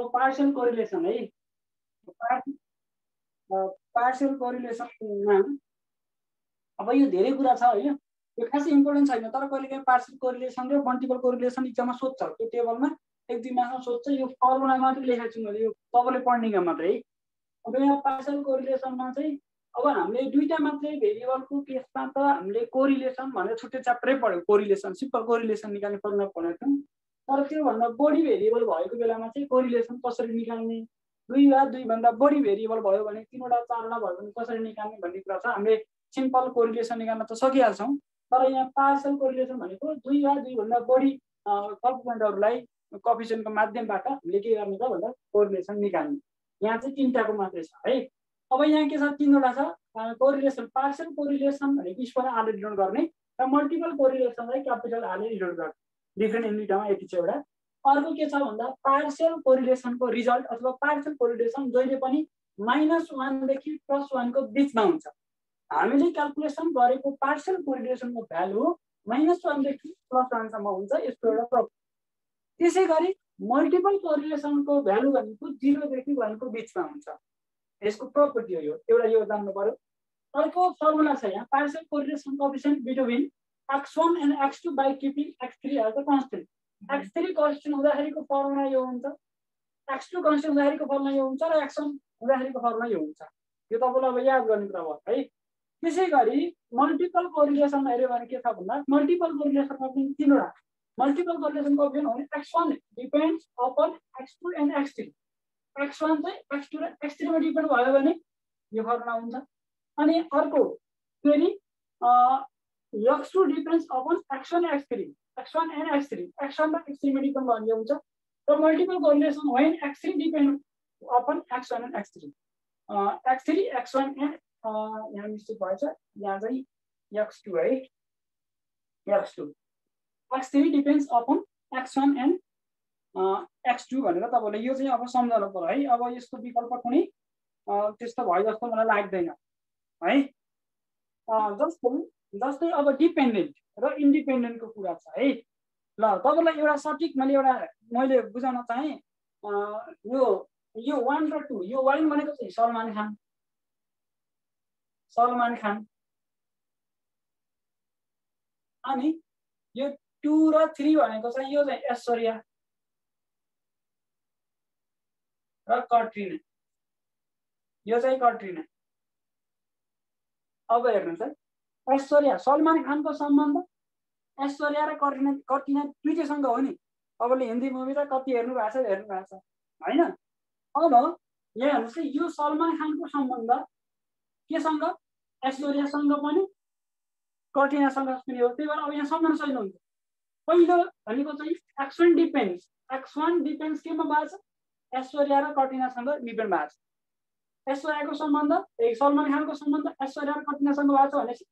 अब partial correlation है। Partial कोरिलेसनमा अब यो धेरै कुरा छ होइन। यो खासै इम्पोर्टेन्ट छैन तर कहिले काहीँ पार्सल कोरिलेसन र मल्टिपल कोरिलेसन इक्जाममा सोध्छ। त्यो टेबलमा एक दुई मासमा सोध्छ। यो फर्मुला मात्रै लेखेको छु मैले यो तपाईँले पढ्ने काम मात्रै अब यहाँ पार्सल कोरिलेसनमा चाहिँ अब हामीले दुईवटा मात्रै भेरिएबलको केसमा त हामीले कोरिलेसन भनेर छुट्टै च्याप्टरै पढ्यो। कोरिलेसन सिम्पल कोरिलेसन निकाल्ने फर्मुला पढेको थियौँ। तर त्योभन्दा बढी भेरिएबल भएको बेलामा चाहिँ कोरिलेसन कसरी निकाल्ने? दुई वा दुईभन्दा बढी भेरिएबल भयो भने तिनवटा चारवटा भयो भने कसरी निकाल्ने भन्ने कुरा छ। हामीले सिम्पल कोरिलेसन निकाल्न त सकिहाल्छौँ तर यहाँ पार्सल कोरिलेसन भनेको दुई वा दुईभन्दा बढी कपिसेन्टहरूलाई कपिसेन्टको माध्यमबाट हामीले के गर्ने त भन्दा कोरिलेसन निकाल्ने। यहाँ चाहिँ तिनवटाको मात्रै छ है? अब यहाँ के छ? तिनवटा छ। कोरिलेसन पार्सल कोरिलेसन भनेको स्पर आले डिनोट गर्ने र मल्टिपल कोरिलेसनलाई क्यापिटल आले डिनोट गर्ने। डिफ्रेन्ट युनिटमा यति छ एउटा अर्को के छ भन्दा पार्सियल कोरिलेसनको रिजल्ट अथवा पार्सियल कोरिलेसन जहिले पनि माइनस वानदेखि प्लस वानको बिचमा हुन्छ। हामीले क्यालकुलेसन गरेको पार्सियल कोरिलेसनको भ्यालु माइनस वानदेखि प्लस वानसम्म हुन्छ यसको एउटा प्रब्लम त्यसै गरी मल्टिपल कोरिलेसनको भ्यालु भनेको जिरोदेखि वानको बिचमा हुन्छ। यसको प्रोपर्टी हो यो। एउटा यो जान्नु पर्यो। अर्को फर्मुला छ यहाँ। Partial correlation coefficient between x1 and x2 by keeping x3 as a constant. x3 constant हुँदाखेरिको फर्मुला यो हुन्छ। X2 constant हुँदाखेरिको फर्मुला यो हुन्छ र x1 हुँदाखेरिको फर्मुला यो हुन्छ। यो तपाईँलाई अब याद गर्ने कुरा भयो है? त्यसै गरी मल्टिपल कोरिलेसन हेऱ्यो भने के छ भन्दा मल्टिपल कोरिलेसनमा पनि तिनवटा। मल्टिपल कोरिलेसनको अप्सन हो भने X one depends upon X two and X three X one चाहिँ एक्स टू र एक्स थ्रीमा डिपेन्ड भयो भने यो फर्मुला हुन्छ। अनि अर्को फेरि x2 depends upon x1 and x3 x1 and x3 x1 र x3 मा डिपेन्ड भन्ने हुन्छ र multiple correlation when x3 depend upon x1 and x3 x3 x1 and यहाँ मिस्टेक भएछ यहाँ चाहिँ x2 है x2 x3 depends upon x1 and x2 भनेर तपाईँले यो चाहिँ अब सम्झाउनु पर्यो है अब यसको विकल्प कुनै त्यस्तो भयो जस्तो मलाई लाग्दैन है जस्तो जस्तै अब डिपेन्डेन्ट र इन्डिपेन्डेन्टको कुरा छ है? ल तपाईँलाई एउटा सठिक मैले एउटा मैले बुझाउन चाहेँ यो यो वान र टू यो वान भनेको चाहिँ सलमान खान। सलमान खान। अनि यो टु र थ्री भनेको चाहिँ यो चाहिँ ऐश्वर्या र कट्रिना यो चाहिँ कट्रिना अब हेर्नुहोस् है। ऐश्वर्या सलमान खानको सम्बन्ध ऐश्वर्या र कटिना कटिना दुइटैसँग हो नि। तपाईँले हिन्दी मुभी त कति हेर्नु भएको छ हेर्नु भएको छ। होइन? अब यहाँ हेर्नुहोस् है यो सलमान खानको सम्बन्ध केसँग? ऐश्वर्यासँग पनि कटिनासँग पनि हो। त्यही भएर अब यहाँ सम्झन सजिलो हुन्छ पहिलो भनेको चाहिँ X one depends one depends केमा भएको छ? ऐश्वर्या र कटिनासँग डिपेन्ड भएको छ। ऐश्वर्याको सम्बन्ध ए सलमान खानको सम्बन्ध ऐश्वर्या र कटिनासँग भएको छ भनेपछि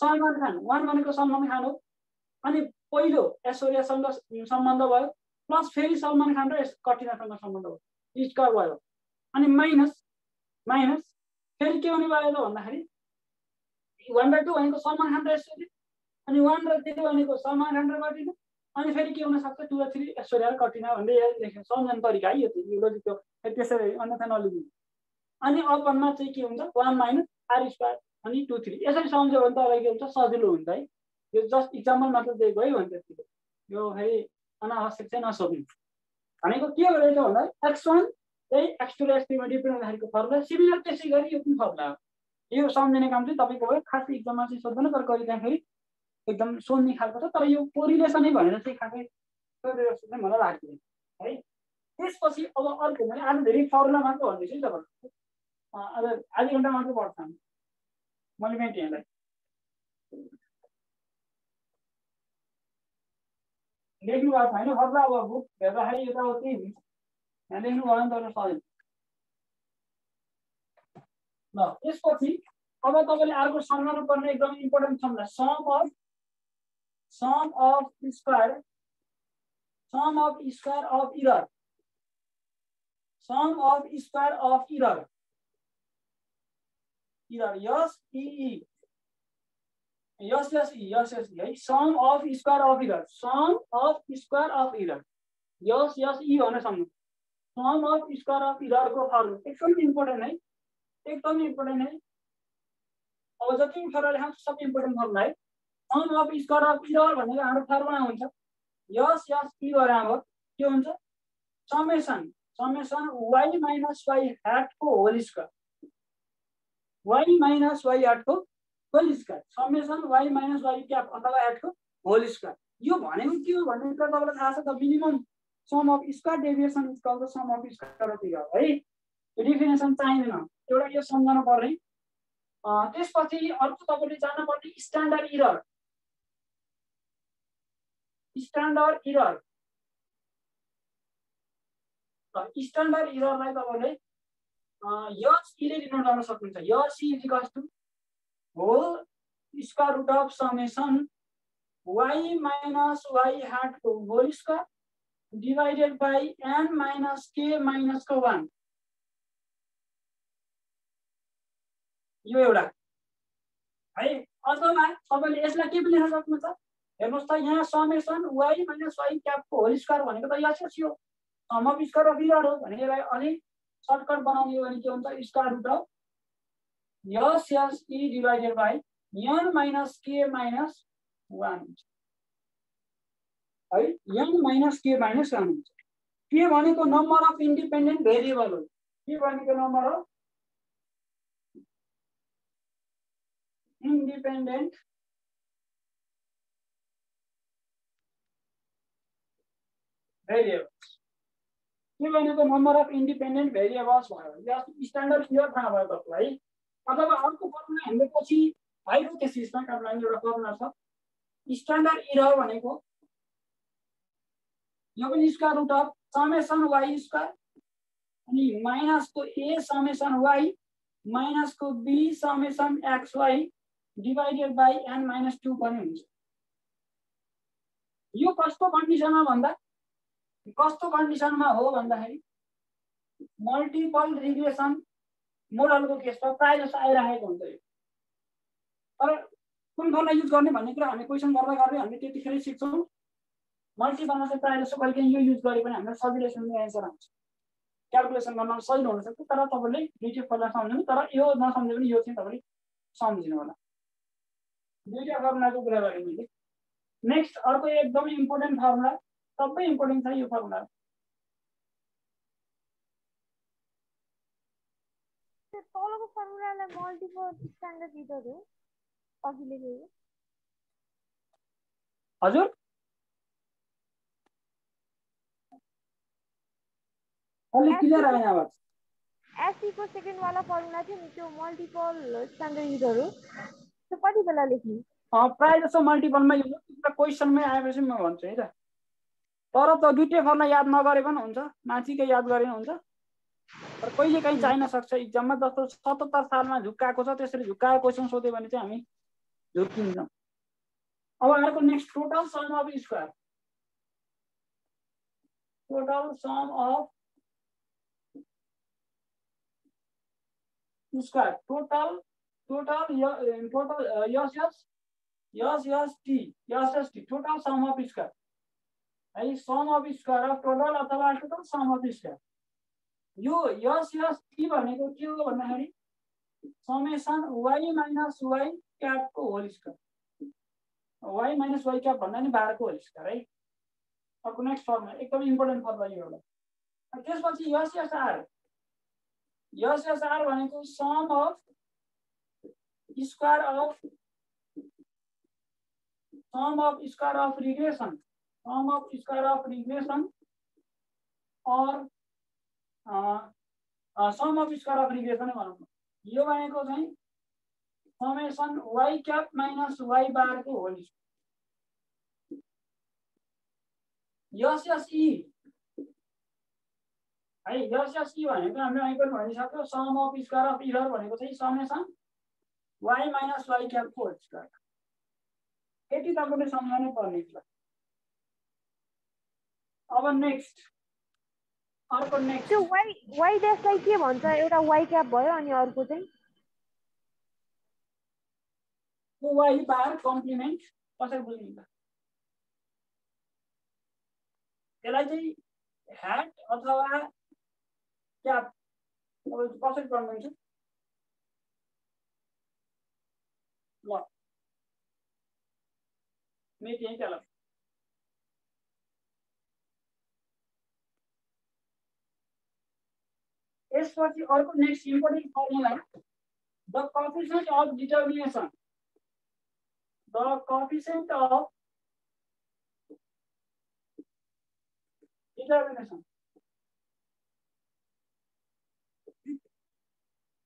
सलमान खान वान भनेको सलमान खान। हो अनि पहिलो ऐश्वर्यासँग सम्बन्ध भयो। प्लस फेरि सलमान खान र कटिनासँग सम्बन्ध भयो। स्कर भयो। अनि माइनस माइनस फेरि के हुने भयो त भन्दाखेरि वान र टू भनेको सलमान खान र ऐश्वर्या। अनि वान र थ्री भनेको सलमान खान र कटिना। अनि फेरि के हुनसक्छ टु र थ्री ऐश्वर्या र कटिना भन्दै लेख्नु सम्झने तरिका। है यो लोजिकको त्यसरी अन्यथा नलिनु। अनि अपनमा चाहिँ के हुन्छ? वान माइनस आर स्क्वायर अनि टू थ्री यसरी सम्झ्यो भने तपाईँलाई के हुन्छ सजिलो हुन्छ है। यो जस्ट इक्जाम्पल मात्र दिएको है भने त्यतिको यो फेरि अनावश्यक चाहिँ नसोध्नु भनेको के गरेको भन्दा एक्स वान चाहिँ एक्स टू र एक्स थ्रीमा डिपेन्ड हुँदाखेरिको फर्मुला सिमिलर त्यसै गरी यो पनि फर्मुला हो। यो सम्झिने काम चाहिँ तपाईँको भयो खास इक्जाममा चाहिँ सोध्दैन तर त्यहाँखेरि एकदम सोध्ने खालको छ। तर यो कोरिलेसनै भनेर चाहिँ खासै चाहिँ मलाई लाग्दैन है। त्यसपछि अब अर्को भने आज धेरै फर्मुला मात्र भन्दैछु है तपाईँहरू आज आधी घन्टा मात्र पढ्छ मैले मेन्ट यहाँलाई लेख्नु भएको छ होइन फर्दा अब बुक हेर्दाखेरि यताउति यहाँ लेख्नु भयो भने त सजिलो ल त्यसपछि अब तपाईँले अर्को सम्झाउनु पर्ने एकदम इम्पोर्टेन्ट सम्झ sum of sum of square sum of square of error sum of square of error error E S S E S S E है sum of square of error sum of square of error S S E भनेर सम्झनु sum of square of इररको form एकदम important है एकदम important है अब जति पनि फर्मुला लेखाउँछ सब इम्पोर्टेन्ट फर्मुला है sum of square of error भनेको हाम्रो फर्मुला हुन्छ यस यस इ गरेर अब के हुन्छ summation summation y minus y ह्याटको whole square y minus y ह्याटको whole square. Summation y minus y cap अथवा ह्याटको होल स्क्वायर। यो भनेको के हो भन्ने कुरा तपाईँलाई थाहा छ त minimum sum of square deviation is call the sum of square of error है? यो डिफिनेसन चाहिँदैन। एउटा यो सम्झाउनु पर्ने त्यसपछि अर्को तपाईँले जानुपर्ने स्ट्यान्डर्ड इरर स्ट्यान्डर्ड इरर स्ट्यान्डर्ड इररलाई तपाईँले यस इले डिनोट गर्न सक्नुहुन्छ S equals to whole square root of summation y minus y hat को whole square divided by n minus k माइनसको one यो एउटा है अथवा तपाईँले यसलाई के पनि लेख्न सक्नुहुन्छ हेर्नुहोस् त यहाँ समेसन वाइ माइनस वाइ क्यापको होल स्क्वायर भनेको त यस यो sum of square of error हो भने यसलाई अलिक सर्टकट बनाउने हो भने के हुन्छ square root of S S E divided by n minus k minus one हुन्छ है n minus k minus one हुन्छ के भनेको नम्बर अफ इन्डिपेन्डेन्ट भेरिएबल हो के भनेको नम्बर अफ इन्डिपेन्डेन्ट भेरिएबल्स के भनेको नम्बर अफ इन्डिपेन्डेन्ट भेरिएबल्स भयो स्ट्यान्डर्ड क्लियर थाहा भयो तपाईँलाई अथवा अर्को फर्मुला हामीले पछि हाइपोथेसिसमा तपाईँलाई एउटा फर्मुला छ स्ट्यान्डर्ड इरर भनेको यो पनि square root of summation y square अनि माइनसको a summation y माइनसको b summation x y divided by n minus two पनि हुन्छ यो कस्तो कन्डिसनमा भन्दा कस्तो कन्डिसनमा हो भन्दाखेरि मल्टिपल रिग्रेसन मोडलको केसमा प्रायः जस्तो आइरहेको हुन्छ यो। तर कुन फर्मुला युज गर्ने भन्ने कुरा हामी क्वेसन गर्दा गर्दै हामी त्यतिखेरै सिक्छौँ। मल्टिपलमा चाहिँ प्रायः जस्तो कहिले यो युज गरे पनि हामीलाई सजिलै सुन्ने एन्सर आउँछ। क्यालकुलेसन गर्न सजिलो हुनसक्छ तर तपाईँले दुइटै फर्मुला सम्झिनु तर यो नसम्झे पनि यो चाहिँ तपाईँले सम्झिनु होला। दुइटा फर्मुलाको कुरा गरेँ मैले। नेक्स्ट अर्को एकदमै इम्पोर्टेन्ट फर्मुला सबै इम्पोर्टेन्ट छ यो फर्मुला तलको फर्मुलालाई मल्टिपल स्ट्यान्डर्ड हो अघि लेखेको हजुर अलिक क्लियर आएन आवाज एसीको सेकेन्ड वाला फर्मुला थियो नि त्यो मल्टिपल स्ट्यान्डर्ड युजहरू त्यो कति बेला लेख्ने प्रायः जस्तो मल्टिपलमा यो क्वेसनमै आएपछि म भन्छु है त तर त दुइटै फर्मुला याद नगरे पनि हुन्छ माथिकै याद गरे हुन्छ। तर कहिले काहीँ चाहिन सक्छ इक्जाममा जस्तो सतहत्तर सालमा झुक्काएको छ त्यसरी झुक्काएको क्वेसन सोध्यो भने चाहिँ हामी झुक्किन्छ। अब अर्को next total sum of square total sum of square total total total S S S S T S S T total sum of square है sum of square of total अथवा टोटल सम अफ स्क्वायर यो S S T भनेको के हो भन्दाखेरि summation y minus y क्यापको whole square y minus y cap भन्दा नि बाह्रको होल स्क्वायर है अर्को नेक्स्ट फर्म एकदम इम्पोर्टेन्ट फर्म यो एउटा त्यसपछि यसएसआर यसएसआर भनेको sum of square of sum of square of regression sum of square of regression और sum of square of regression भनौँ यो भनेको चाहिँ summation y cap minus y बारको whole SSE है यसएसई भनेको हामीले अहिले पनि भनिसक्यो sum of square of error भनेको चाहिँ समेसन वाइ माइनस वाइ क्यापको होल स्क्वायर यति तपाईँले सम्झाउनै पर्ने अब नेक्स्ट अर्को नेक्स्ट त्यो वाइ वाइ ड्यासलाई के भन्छ? एउटा वाइ क्याप भयो अनि अर्को चाहिँ? वाइ बार कम्प्लिमेन्ट कसरी बुझ्नुहुन्छ त्यसलाई चाहिँ ह्याट अथवा तपाईँले कसरी गर्नुहुन्छ ल। मेट यहीँ त्यसलाई। यसपछि अर्को next important formula the coefficient of determination the coefficient of determination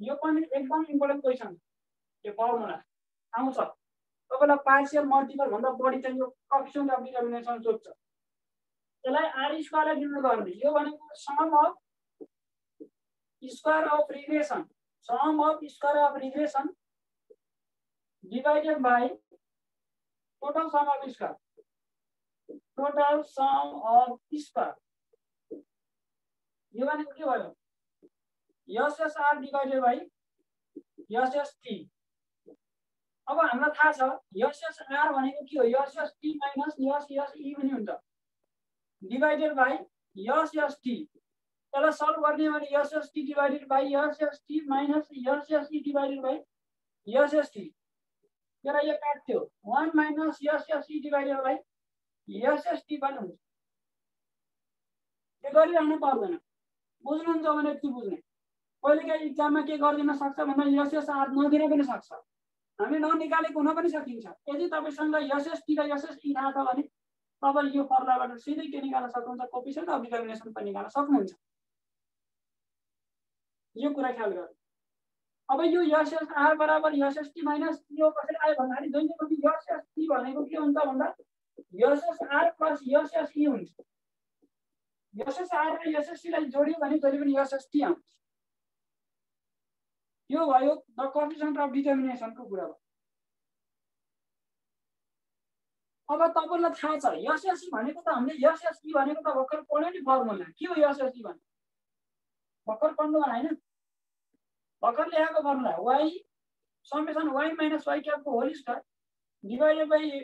यो पनि एकदम इम्पोर्टेन्ट क्वेसन यो फर्मुला आउँछ। तपाईँलाई पार्सियल मल्टिपल भन्दा बढी चाहिँ यो कफिसेन्ट अफ डिटर्मिनेसन सोध्छ। त्यसलाई आर स्क्वायरलाई डिनोट गर्ने यो भनेको sum of square of regression sum of square of regression divided by total sum of square total sum of square यो भनेको के भयो एसएसआर डिभाइडेड बाई एसएसटी अब हामीलाई थाहा छ एसएसआर भनेको के हो एसएसटी माइनस एसएसई पनि हुन्छ डिभाइडेड बाई एसएसटी त्यसलाई सल्भ गर्ने भने SST divided by SST minus SSE divided by SST त्यसलाई यो काट्थ्यो one minus SSE divided by SST पनि हुन्छ त्यो गरिरहनु पर्दैन बुझ्नुहुन्छ भने यति बुझ्ने कहिलेकाहीँ इक्जाममा के गरिदिन सक्छ भन्दा एसएसआर नदिन पनि सक्छ हामी ननिकालेको हुन पनि सकिन्छ यदि तपाईँसँग एसएसटी र एसएसई थाहा भने तपाईँले यो फर्मुलाबाट सिधै के निकाल्न सक्नुहुन्छ कोपिसन र डिटर्मिनेसन पनि निकाल्न सक्नुहुन्छ यो कुरा ख्याल गर्नु अब यो एसएसआर बराबर एसएसटी माइनस यो कसरी आयो भन्दाखेरि जहिले पनि एसएसटी भनेको के हुन्छ भन्दा एसएसआर प्लस एसएसई हुन्छ। एसएसआर र एसएससीलाई जोड्यो भने जहिले पनि एसएसटी आउँछ। यो भयो द कफिसेन्ट अफ डिटर्मिनेसनको कुरा भयो। अब तपाईँलाई थाहा छ एसएससी भनेको त हामीले एसएसटी भनेको त भर्खर पढ्यो नि फर्मुला। के हो एसएससी भने भर्खर पढ्नु होइन? भर्खर लेखाएको formula y summation y minus y क्यापको whole square divided by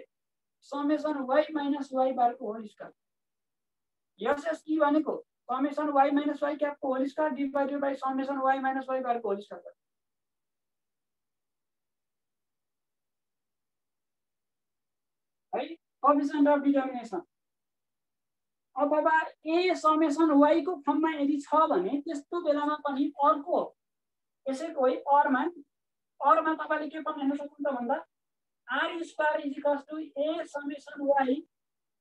summation y minus y बारको whole square SST भनेको summation y minus y क्यापको whole square divided by summation y minus y बारको whole square है? Commission of determination बाबा a summation वाइको फर्ममा यदि छ भने त्यस्तो बेलामा पनि अर्को यसैको है अरमा अरमा तपाईँले के पनि हेर्न सक्नुहुन्छ भन्दा R square equals to a summation y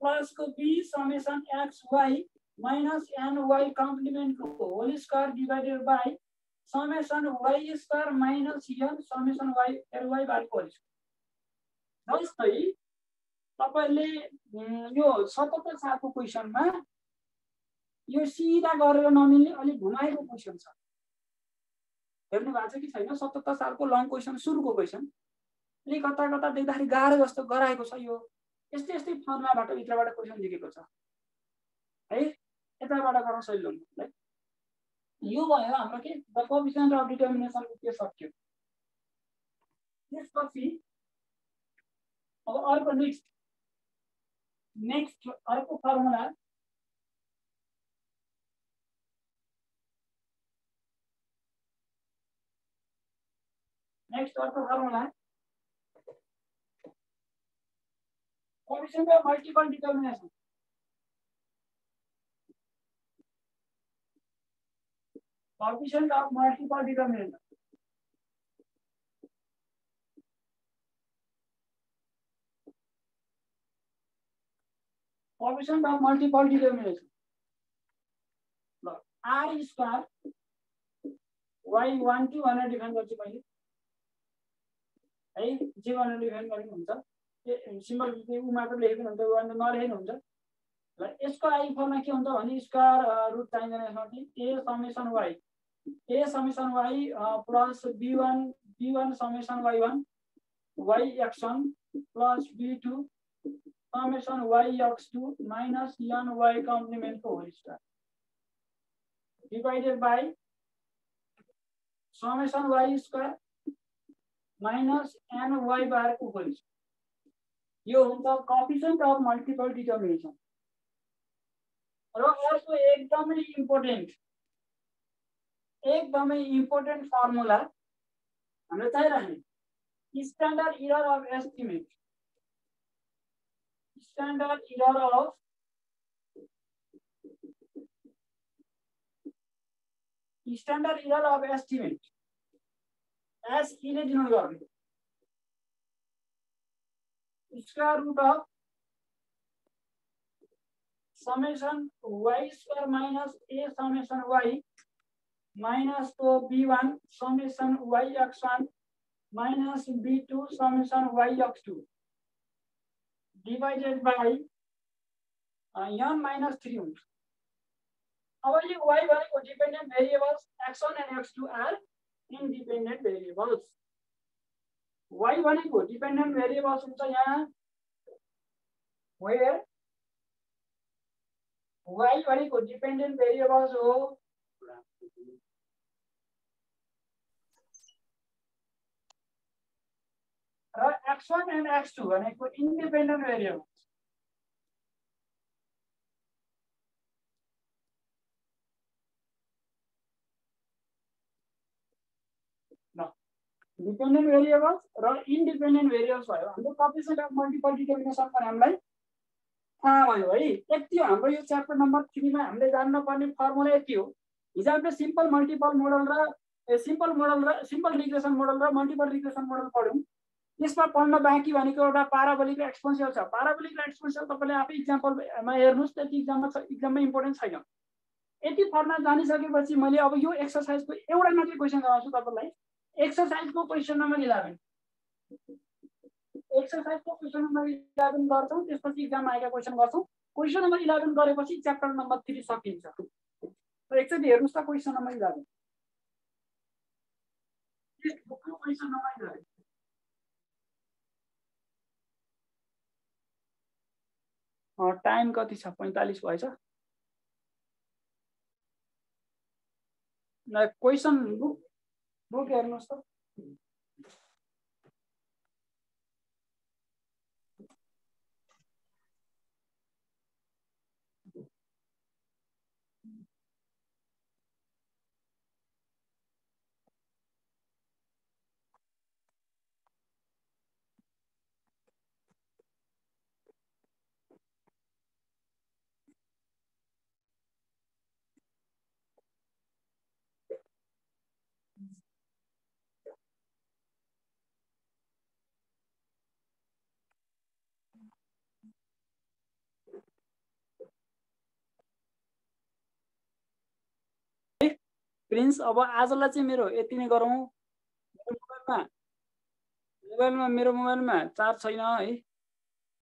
प्लसको b summation x y minus n y कम्प्लिमेन्टको whole square divided by summation y square minus n summation y एलवाइ बाईको होल स्क्वायर जस्तै तपाईँले यो सतहत्तर सालको क्वेसनमा यो सिधा गरेर नमिल्ने अलिक घुमाएको क्वेसन छ। हेर्नु भएको छ कि छैन? सतहत्तर सालको लङ क्वेसन सुरुको क्वेसन अलिक कता कता देख्दाखेरि गाह्रो जस्तो गराएको छ यो। यस्तै यस्तै फर्मुलाबाट भित्रबाट क्वेसन दिएको छ। है? यताबाट गर्न सजिलो हुन्छ यो भयो हाम्रो के? द कोफिसियन्ट अफ डिटर्मिनेसनको के सक्यो? त्यसपछि अब अर्को नेक्स्ट नेक्स्ट अर्को फर्मुला नेक्स्ट अर्को formula coefficient of multiple determination coefficient of multiple determination coefficient of multiple determination r square y1 2 भनेर डिफाइन गर्छु मैले है जे भनेर डिफाइन गरेको हुन्छ. सिम्बल ऊ मात्र लेखेको हुन्छ ऊ नलेखेको हुन्छ. ल यसको आई फर्ममा के हुन्छ भने स्क्वायर रुट चाहिँदैन यसमा कि a summation y a summation y plus b one b one summation y one y x one plus b two summation yx2 minus ny complement को whole square divided by summation y square minus ny bar को whole यो हुन्छ coefficient of multiple determination र अर्को एकदमै important एकदमै important formula हामीले चाहिराख्ने standard error of estimate standard error of standard error of estimate एसईले denote गर्ने square root of summation y square minus a summation y minus to b1 summation y x1 minus b2 summation y x2 by uh, n minus 3 हुन्छ अब यो y भनेको dependent variables x1 and x2 are independent variables y भनेको dependent variables हुन्छ यहाँ where y भनेको dependent variables हो र x one and x two भनेको इन्डिपेन्डेन्ट भेरिएबल्स डिपेन्डेन्ट भेरिएबल्स र इन्डिपेन्डेन्ट भेरिएबल्स भयो हाम्रो कपिसन अफ मल्टिपल डिटर्मिनेसन पनि हामीलाई थाहा भयो है यति हाम्रो यो च्याप्टर नम्बर थ्रीमा हामीले जान्नुपर्ने फर्मुला यति हो हामीले सिम्पल मल्टिपल मोडल र सिम्पल मोडल र सिम्पल रिग्रेसन मोडल र मल्टिपल रिग्रेसन मोडल पढ्यौँ त्यसमा पढ्न बाँकी भनेको एउटा पाराबोलिक एक्सपोन्सियल छ। पाराबोलिक एक्सपोन्सियल तपाईँले आफै इक्जाम्पलमा हेर्नुहोस् त्यति इक्जाममा छ इक्जाममै इम्पोर्टेन्ट छैन। यति फर्मुला जानिसकेपछि मैले अब यो एक्सर्साइजको एउटा मात्रै क्वेसन गराउँछु तपाईँलाई। एक्सर्साइजको क्वेसन नम्बर इलेभेन एक्सर्साइजको क्वेसन नम्बर इलेभेन गर्छौँ त्यसपछि इक्जाममा आएका क्वेसन गर्छौँ। क्वेसन नम्बर इलेभेन गरेपछि च्याप्टर नम्बर थ्री सकिन्छ। एकचोटि हेर्नुहोस् त question number eleven question number eleven time कति छ पैँतालिस भएछ क्वेसन बुक बुक हेर्नुहोस् त प्रिन्स अब आजलाई चाहिँ मेरो यति नै गरौँ। मोबाइलमा मोबाइलमा मेरो मोबाइलमा चार्ज छैन है।